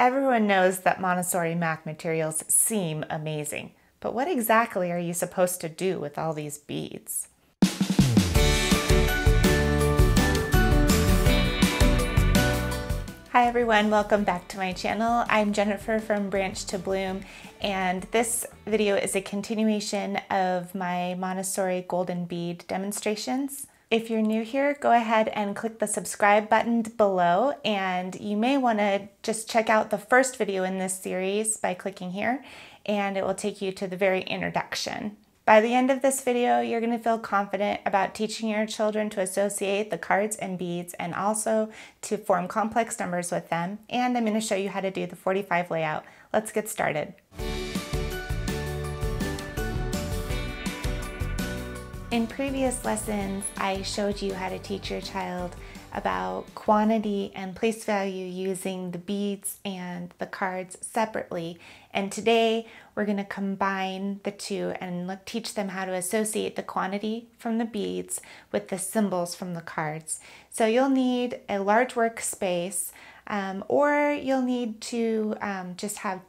Everyone knows that Montessori math materials seem amazing, but what exactly are you supposed to do with all these beads? Hi everyone, welcome back to my channel. I'm Jennifer from Branch to Bloom and this video is a continuation of my Montessori golden bead demonstrations. If you're new here, go ahead and click the subscribe button below and you may want to just check out the first video in this series by clicking here and it will take you to the very introduction. By the end of this video, you're going to feel confident about teaching your children to associate the cards and beads and also to form complex numbers with them. And I'm going to show you how to do the 45 layout. Let's get started. In previous lessons, I showed you how to teach your child about quantity and place value using the beads and the cards separately. And today we're going to combine the two and look, teach them how to associate the quantity from the beads with the symbols from the cards. So you'll need a large workspace um, or you'll need to um, just have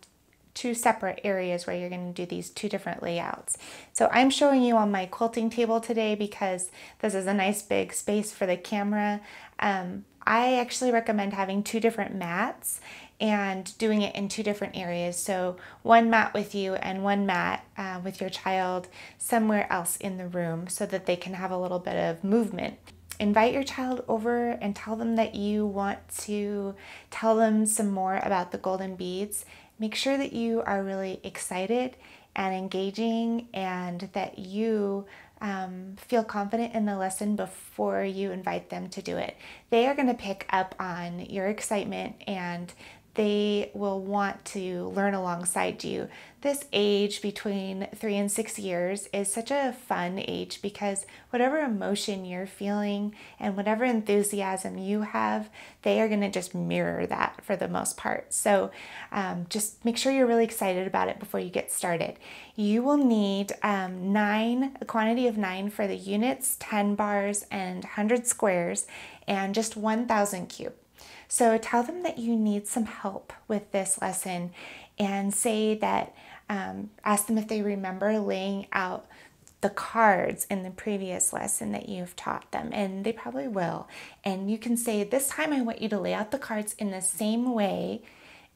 two separate areas where you're going to do these two different layouts. So I'm showing you on my quilting table today because this is a nice big space for the camera. Um, I actually recommend having two different mats and doing it in two different areas. So one mat with you and one mat uh, with your child somewhere else in the room so that they can have a little bit of movement invite your child over and tell them that you want to tell them some more about the golden beads make sure that you are really excited and engaging and that you um, feel confident in the lesson before you invite them to do it. They are going to pick up on your excitement and they will want to learn alongside you. This age between three and six years is such a fun age because whatever emotion you're feeling and whatever enthusiasm you have, they are going to just mirror that for the most part. So um, just make sure you're really excited about it before you get started. You will need um, nine, a quantity of nine for the units, 10 bars, and 100 squares, and just 1,000 cube. So tell them that you need some help with this lesson and say that, um, ask them if they remember laying out the cards in the previous lesson that you've taught them, and they probably will. And you can say, This time I want you to lay out the cards in the same way,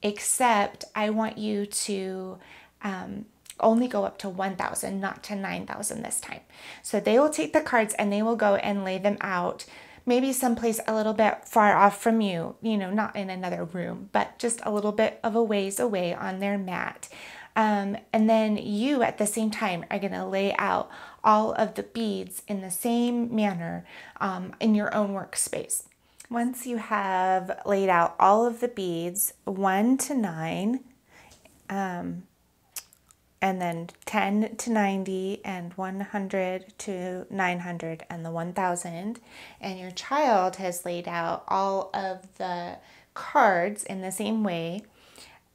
except I want you to. Um, only go up to 1,000, not to 9,000 this time. So they will take the cards and they will go and lay them out maybe someplace a little bit far off from you, you know, not in another room, but just a little bit of a ways away on their mat. Um, and then you at the same time are going to lay out all of the beads in the same manner um, in your own workspace. Once you have laid out all of the beads, one to nine, um, and then 10 to 90 and 100 to 900 and the 1000 and your child has laid out all of the cards in the same way.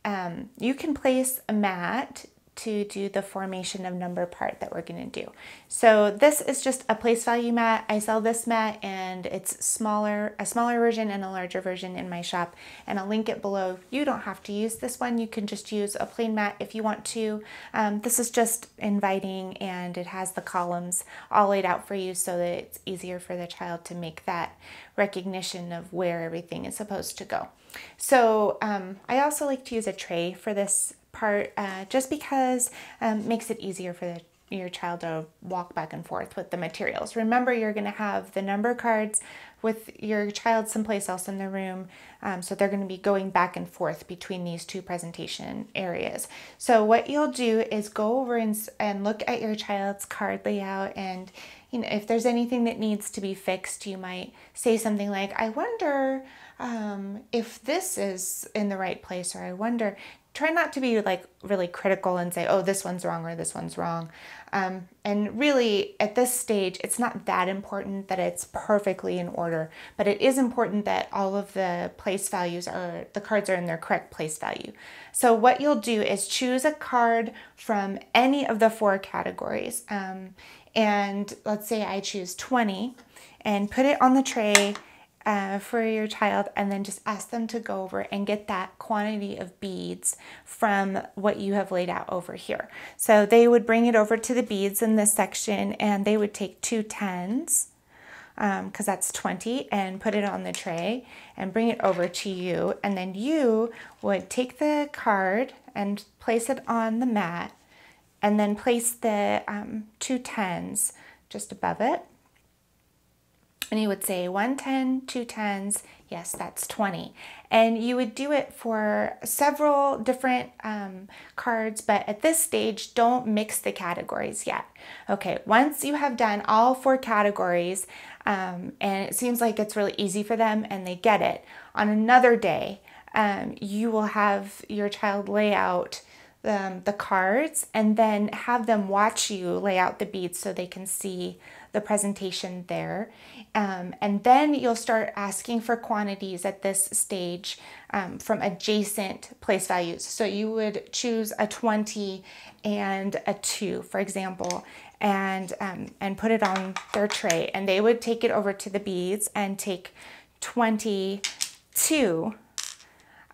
Um, you can place a mat to do the formation of number part that we're going to do. So this is just a place value mat. I sell this mat and it's smaller, a smaller version and a larger version in my shop and I'll link it below. You don't have to use this one. You can just use a plain mat if you want to. Um, this is just inviting and it has the columns all laid out for you so that it's easier for the child to make that recognition of where everything is supposed to go. So um, I also like to use a tray for this part uh, just because um, makes it easier for the your child to walk back and forth with the materials. Remember, you're going to have the number cards with your child someplace else in the room, um, so they're going to be going back and forth between these two presentation areas. So what you'll do is go over and, and look at your child's card layout and you know if there's anything that needs to be fixed, you might say something like, I wonder um, if this is in the right place, or I wonder, try not to be like really critical and say, oh, this one's wrong or this one's wrong. Um, and really, at this stage, it's not that important that it's perfectly in order, but it is important that all of the place values are, the cards are in their correct place value. So, what you'll do is choose a card from any of the four categories. Um, and let's say I choose 20 and put it on the tray uh, for your child and then just ask them to go over and get that quantity of beads from what you have laid out over here. So they would bring it over to the beads in this section and they would take two tens because um, that's 20 and put it on the tray and bring it over to you and then you would take the card and place it on the mat and then place the um, two tens just above it and you would say 110, two tens, yes, that's 20. And you would do it for several different um, cards, but at this stage, don't mix the categories yet. Okay, once you have done all four categories, um, and it seems like it's really easy for them and they get it, on another day, um, you will have your child lay out um, the cards and then have them watch you lay out the beads so they can see the presentation there. Um, and then you'll start asking for quantities at this stage um, from adjacent place values. So you would choose a 20 and a 2, for example, and, um, and put it on their tray. And they would take it over to the beads and take 22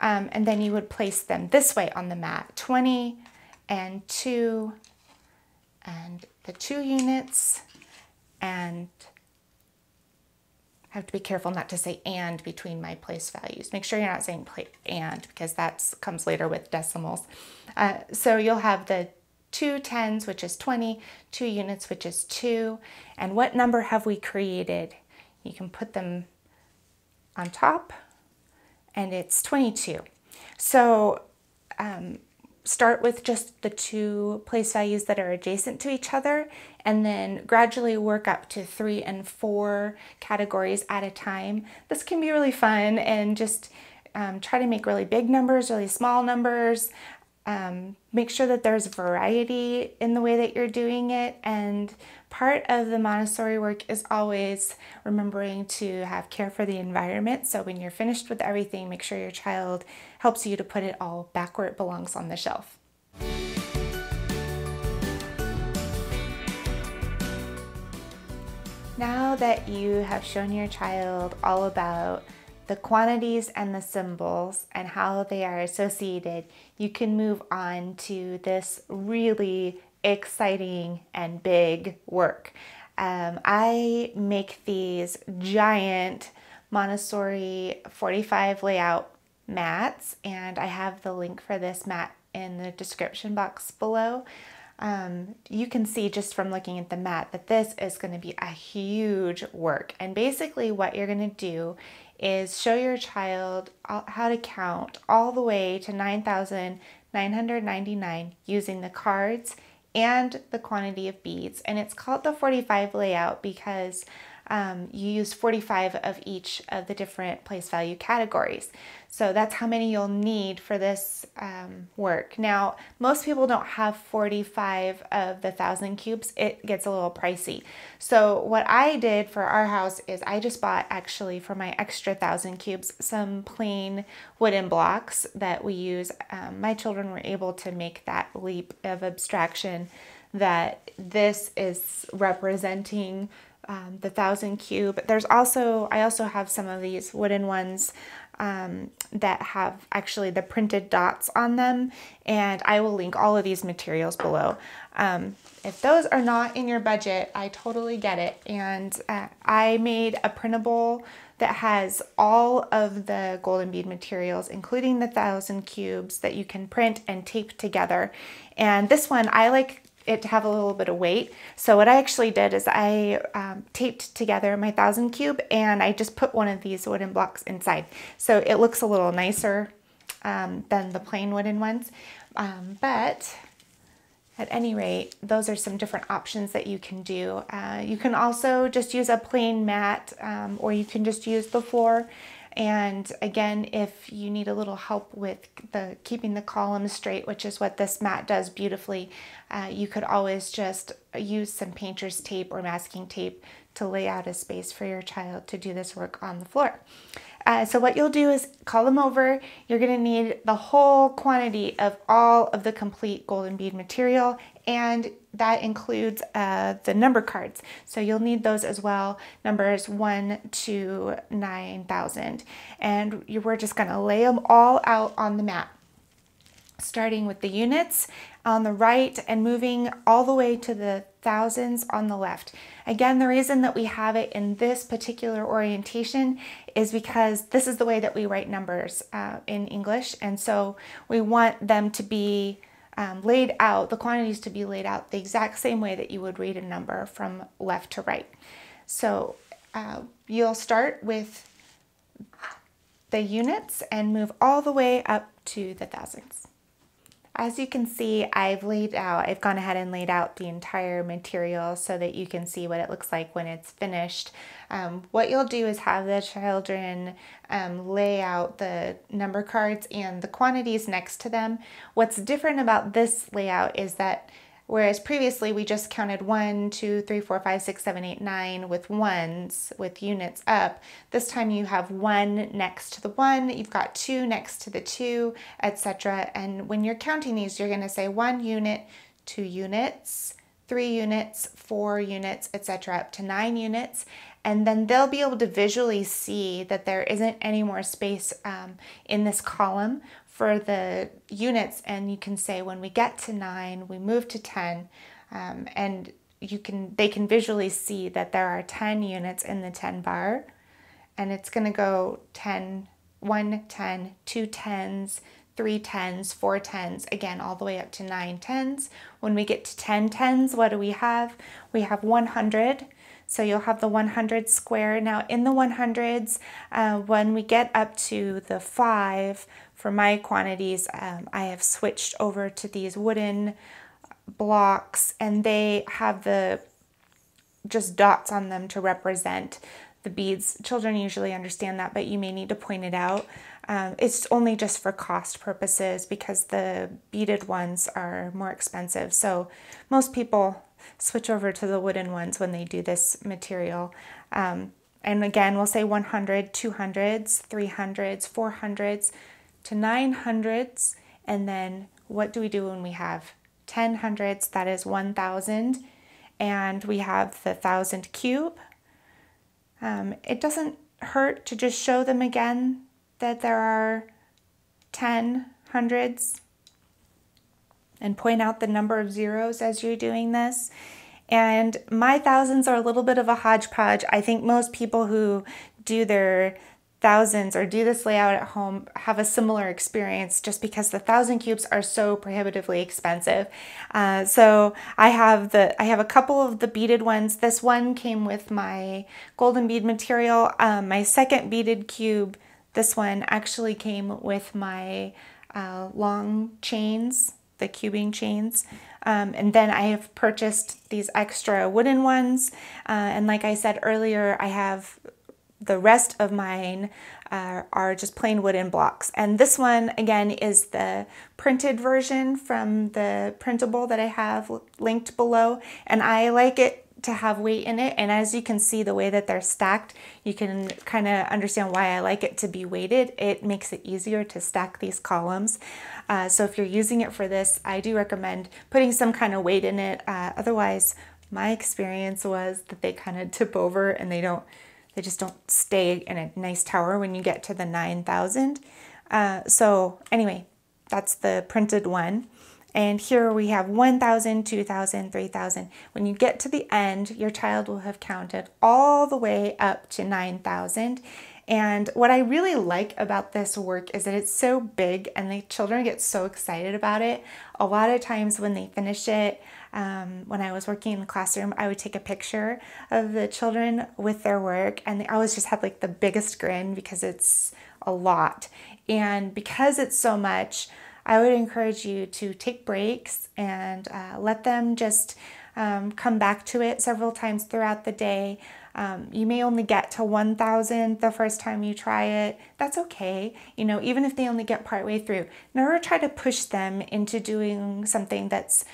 um, and then you would place them this way on the mat 20 and 2 and the 2 units and have to be careful not to say and between my place values. Make sure you're not saying play and because that comes later with decimals. Uh, so you'll have the two tens, which is 20, two units, which is 2. And what number have we created? You can put them on top and it's 22. So um, start with just the two place values that are adjacent to each other and then gradually work up to three and four categories at a time. This can be really fun and just um, try to make really big numbers, really small numbers. Um, make sure that there's variety in the way that you're doing it and part of the Montessori work is always remembering to have care for the environment. So when you're finished with everything, make sure your child helps you to put it all back where it belongs on the shelf. Now that you have shown your child all about the quantities and the symbols and how they are associated, you can move on to this really exciting and big work. Um, I make these giant Montessori 45 layout mats, and I have the link for this mat in the description box below. Um, you can see just from looking at the mat that this is going to be a huge work. And basically, what you're going to do is show your child how to count all the way to 9,999 using the cards and the quantity of beads. And it's called the 45 layout because um, you use 45 of each of the different place value categories. So that's how many you'll need for this um, work. Now, most people don't have 45 of the thousand cubes. It gets a little pricey. So what I did for our house is I just bought actually for my extra thousand cubes some plain wooden blocks that we use. Um, my children were able to make that leap of abstraction that this is representing um, the thousand cube. There's also, I also have some of these wooden ones um, that have actually the printed dots on them and I will link all of these materials below. Um, if those are not in your budget, I totally get it. And uh, I made a printable that has all of the golden bead materials, including the thousand cubes that you can print and tape together. And this one, I like it to have a little bit of weight. So what I actually did is I um, taped together my thousand cube and I just put one of these wooden blocks inside. So it looks a little nicer um, than the plain wooden ones. Um, but at any rate, those are some different options that you can do. Uh, you can also just use a plain mat um, or you can just use the floor and again, if you need a little help with the keeping the columns straight, which is what this mat does beautifully, uh, you could always just use some painter's tape or masking tape to lay out a space for your child to do this work on the floor. Uh, so what you'll do is call them over. You're going to need the whole quantity of all of the complete golden bead material and that includes uh, the number cards. So you'll need those as well, numbers 1 to 9,000. And you, we're just going to lay them all out on the mat, starting with the units on the right and moving all the way to the thousands on the left. Again, the reason that we have it in this particular orientation is because this is the way that we write numbers uh, in English. And so we want them to be um, laid out, the quantities to be laid out the exact same way that you would read a number from left to right. So uh, you'll start with the units and move all the way up to the thousands. As you can see, I've laid out, I've gone ahead and laid out the entire material so that you can see what it looks like when it's finished. Um, what you'll do is have the children um, lay out the number cards and the quantities next to them. What's different about this layout is that Whereas previously we just counted one, two, three, four, five, six, seven, eight, nine with ones, with units up. This time you have one next to the one, you've got two next to the two, etc. And when you're counting these, you're gonna say one unit, two units, three units, four units, etc. up to nine units. And then they'll be able to visually see that there isn't any more space um, in this column for the units and you can say when we get to nine, we move to 10 um, and you can they can visually see that there are 10 units in the 10 bar and it's going to go 10, 1, 10, 2 tens, 3 tens, 4 tens, again all the way up to 9 tens. When we get to 10 tens, what do we have? We have 100. So you'll have the 100 square. Now in the 100s, uh, when we get up to the 5, for my quantities, um, I have switched over to these wooden blocks and they have the just dots on them to represent the beads. Children usually understand that, but you may need to point it out. Um, it's only just for cost purposes because the beaded ones are more expensive. So most people switch over to the wooden ones when they do this material. Um, and again, we'll say 100, 200s, 300s, 400s, to nine hundreds, and then what do we do when we have 10 hundreds? That is 1,000, and we have the thousand cube. Um, it doesn't hurt to just show them again that there are 10 hundreds and point out the number of zeros as you're doing this. And my thousands are a little bit of a hodgepodge. I think most people who do their thousands or do this layout at home have a similar experience just because the thousand cubes are so prohibitively expensive. Uh, so I have the I have a couple of the beaded ones. This one came with my golden bead material. Um, my second beaded cube, this one actually came with my uh, long chains, the cubing chains. Um, and then I have purchased these extra wooden ones. Uh, and like I said earlier, I have the rest of mine uh, are just plain wooden blocks. And this one, again, is the printed version from the printable that I have linked below. And I like it to have weight in it. And as you can see, the way that they're stacked, you can kind of understand why I like it to be weighted. It makes it easier to stack these columns. Uh, so if you're using it for this, I do recommend putting some kind of weight in it. Uh, otherwise, my experience was that they kind of tip over and they don't they just don't stay in a nice tower when you get to the 9,000. Uh, so anyway, that's the printed one. And here we have 1,000, 2,000, 3,000. When you get to the end, your child will have counted all the way up to 9,000. And what I really like about this work is that it's so big and the children get so excited about it. A lot of times when they finish it, um, when I was working in the classroom, I would take a picture of the children with their work, and they always just had like the biggest grin because it's a lot. And because it's so much, I would encourage you to take breaks and uh, let them just um, come back to it several times throughout the day. Um, you may only get to 1,000 the first time you try it. That's okay. You know, even if they only get partway through, never try to push them into doing something that's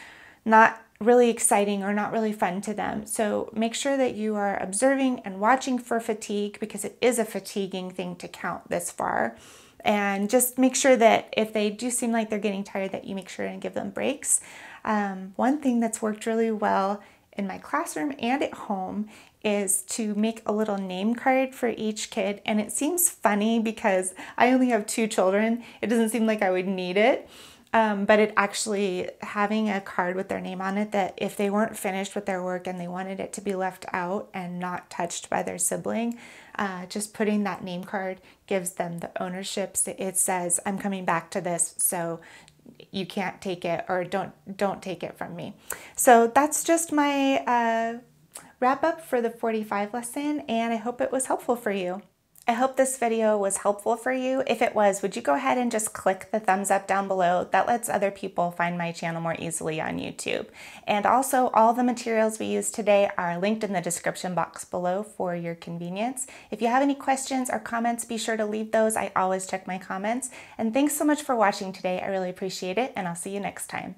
not really exciting or not really fun to them. So make sure that you are observing and watching for fatigue because it is a fatiguing thing to count this far. And just make sure that if they do seem like they're getting tired, that you make sure and give them breaks. Um, one thing that's worked really well in my classroom and at home is to make a little name card for each kid. And it seems funny because I only have two children. It doesn't seem like I would need it. Um, but it actually having a card with their name on it that if they weren't finished with their work and they wanted it to be left out and not touched by their sibling, uh, just putting that name card gives them the ownership. It says, "I'm coming back to this, so you can't take it or don't don't take it from me." So that's just my uh, wrap up for the 45 lesson, and I hope it was helpful for you. I hope this video was helpful for you. If it was, would you go ahead and just click the thumbs up down below? That lets other people find my channel more easily on YouTube. And also, all the materials we used today are linked in the description box below for your convenience. If you have any questions or comments, be sure to leave those. I always check my comments. And thanks so much for watching today. I really appreciate it, and I'll see you next time.